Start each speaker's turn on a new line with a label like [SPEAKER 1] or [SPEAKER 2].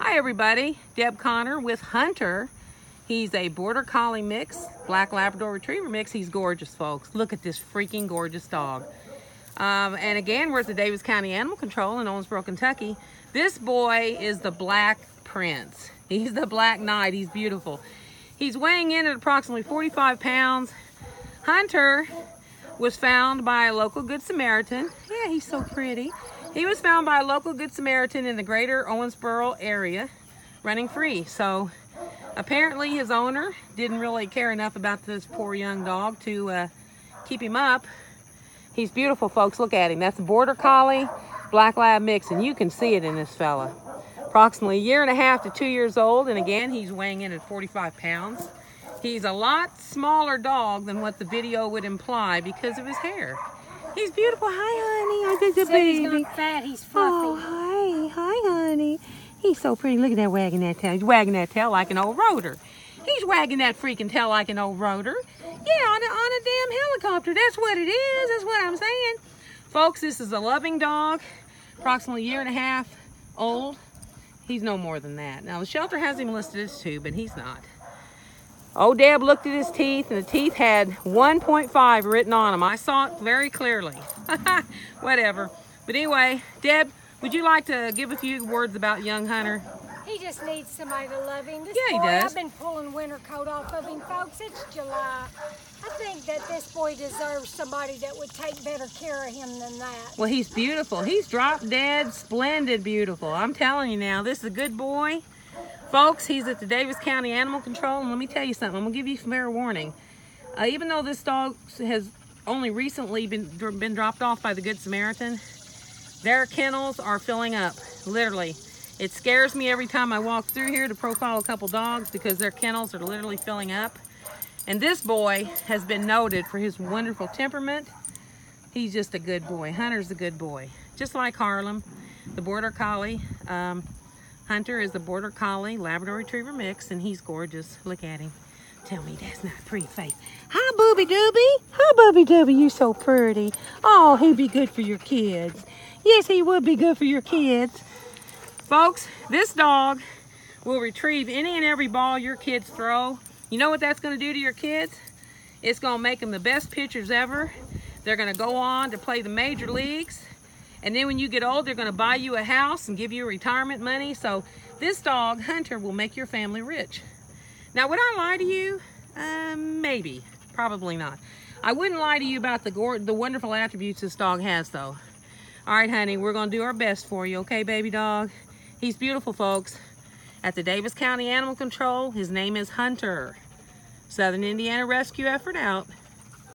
[SPEAKER 1] Hi everybody, Deb Conner with Hunter. He's a Border Collie mix, Black Labrador Retriever mix. He's gorgeous, folks. Look at this freaking gorgeous dog. Um, and again, we're at the Daviess County Animal Control in Owensboro, Kentucky. This boy is the Black Prince. He's the Black Knight. He's beautiful. He's weighing in at approximately 45 pounds. Hunter was found by a local Good Samaritan. Yeah, he's so pretty. He was found by a local Good Samaritan in the greater Owensboro area running free. So apparently his owner didn't really care enough about this poor young dog to uh, keep him up. He's beautiful, folks. Look at him. That's a Border Collie Black Lab mix, and you can see it in this fella. Approximately a year and a half to two years old, and again, he's weighing in at 45 pounds. He's a lot smaller dog than what the video would imply because of his hair. He's beautiful. Hi, honey. There's a
[SPEAKER 2] Said
[SPEAKER 1] baby.
[SPEAKER 2] he's not fat, he's fluffy.
[SPEAKER 1] Oh, hi. Hi, honey. He's so pretty. Look at that wagging that tail. He's wagging that tail like an old rotor. He's wagging that freaking tail like an old rotor. Yeah, on a, on a damn helicopter. That's what it is. That's what I'm saying. Folks, this is a loving dog, approximately a year and a half old. He's no more than that. Now, the shelter has him listed as two, but he's not. Oh, Deb looked at his teeth, and the teeth had 1.5 written on them. I saw it very clearly. Whatever. But anyway, Deb, would you like to give a few words about young Hunter?
[SPEAKER 2] He just needs somebody to love him. This
[SPEAKER 1] Yeah, he does.
[SPEAKER 2] I've been pulling winter coat off of him, folks. It's July. I think that this boy deserves somebody that would take better care of him than that.
[SPEAKER 1] Well, he's beautiful. He's drop dead, splendid, beautiful. I'm telling you now, this is a good boy. Folks, he's at the Daviess County Animal Control, and let me tell you something. I'm gonna give you fair warning. Uh, even though this dog has only recently been been dropped off by the Good Samaritan, their kennels are filling up, literally. It scares me every time I walk through here to profile a couple dogs because their kennels are literally filling up. And this boy has been noted for his wonderful temperament. He's just a good boy. Hunter's a good boy. Just like Harlem, the Border Collie. Um, Hunter is a Border Collie Labrador Retriever mix, and he's gorgeous. Look at him. Tell me that's not pretty face. Hi, Booby Dooby. Hi, Booby Dooby. You so pretty. Oh, he'd be good for your kids. Yes, he would be good for your kids. Folks, this dog will retrieve any and every ball your kids throw. You know what that's going to do to your kids? It's going to make them the best pitchers ever. They're going to go on to play the major leagues. And then when you get old, they're going to buy you a house and give you retirement money. So this dog, Hunter, will make your family rich. Now, would I lie to you? Um, maybe. Probably not. I wouldn't lie to you about the, the wonderful attributes this dog has, though. All right, honey, we're going to do our best for you, okay, baby dog? He's beautiful, folks. At the Daviess County Animal Control, his name is Hunter. Southern Indiana Rescue Effort out.